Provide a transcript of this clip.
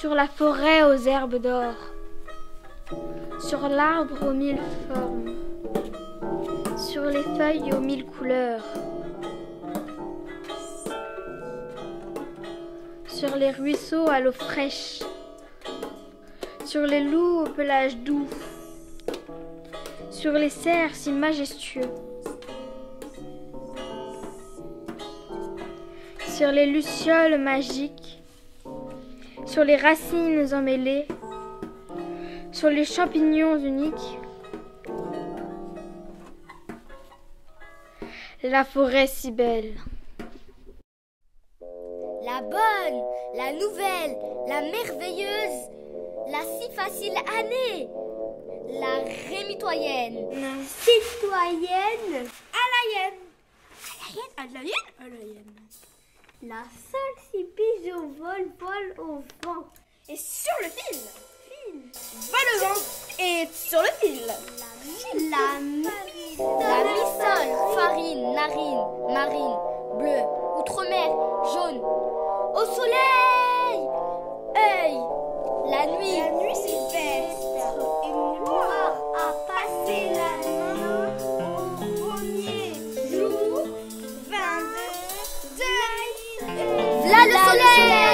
sur la forêt aux herbes d'or, sur l'arbre aux mille formes, sur les feuilles aux mille couleurs, sur les ruisseaux à l'eau fraîche, sur les loups au pelage doux, sur les cerfs si majestueux. sur les lucioles magiques, sur les racines emmêlées, sur les champignons uniques. La forêt si belle. La bonne, la nouvelle, la merveilleuse, la si facile année, la rémitoyenne, la citoyenne, à la hyène, à la hyène, à la hyène. La seule si pige au vol, vole au vent. Et sur le fil, fil, va le vent. Et sur le fil, la, la, la missole, farine, narine, marine, bleu, outre-mer, jaune. Au soleil, œil, la nuit, la nuit Lale.